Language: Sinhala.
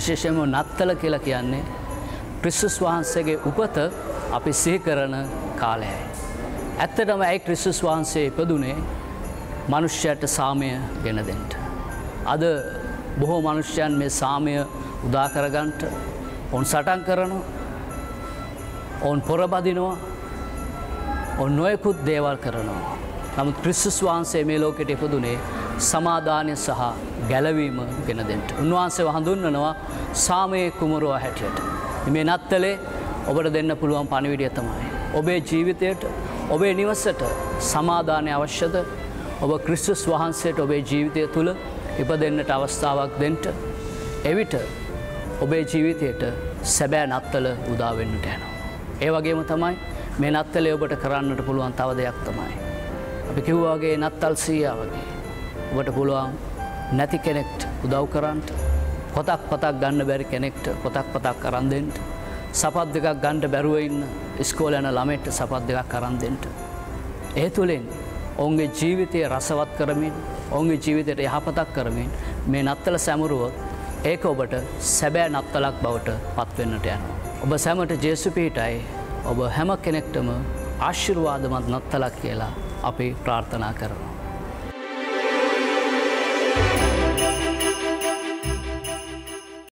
විශේෂයම නත්තල කියලා කියන්නේ ක්‍රිස්සුස් වහන්සේගේ උපත අපි සිහි කරන කාලයයි. ඇත්තටම ඇයි ක්‍රිස්සුස් වහන්සේ ඉපදුනේ මනුෂ්‍යයට සාමය ගෙන දෙෙන්ට. අද බොහෝ මනුෂ්‍යයන් මේ සාමය උදාකරගන්ට ඔවන් සටන් කරනවා ඔවුන් පොරබදිනවා ඔන් නොයකුත් දේවල් කරනවා. නමුත් ක්‍රිස්සුස් වහන්සේ මේ ලෝකෙට ඉපදුනේ සමාධානය සහ ගැලවීම ගෙන දෙෙන්ට. උන්වහන්සේ හඳුන්නනවා සාමයේ කුමරුව හැටියට. මේ නත්තලේ ඔබට දෙන්න පුළුවන් පණිවිඩිය තමයි. ඔබේ ජීවිතයට ඔබේ නිවසට සමාධානය අවශ්‍යද ඔබ ක්‍රිස්තුස් වහන්සේට ඔබේ ජීවිතය තුළ ඉප දෙන්නට අවස්ථාවක් දෙන්ට. එවිට ඔබේ ජීවිතයට සැබෑ නත්තල උදාවෙන්නට යනවා. ඒ වගේම තමයි මේ නත්තලේ ඔබට කරන්නට පුළුවන් තව දෙයක් තමයි. අපි කිව්වාගේ නත්තල් සීයා වගේ. ඔබට පුළුවන් නැති කෙනෙක්ට උදව් කරන්නට පොතක් පතක් ගන්න බැරි කෙනෙක්ට පොතක් පතක් කරන්දෙන්ට සපත් දෙකක් ගණ්ඩ බැරුවඉන්න ස්කෝල යන ළමෙට සපත් දෙකක් කරන්දෙන්ට. ඒ තුළින් ඔවුන්ගේ ජීවිතය රසවත් කරමින් ඔවුන්ගේ ජීවිතයට යහපතක් කරමින් මේ නත්තල සැමරුවොත් ඒක ඔබට සැබෑ නත්තලක් බවට පත්වෙන්නට යනවා. ඔබ සැමට ජේසුපීටයි ඔබ හැම කෙනෙක්ටම ආශිර්වාදමත් නත්තලක් කියලා අපි ප්‍රාර්ථනා කරනවා.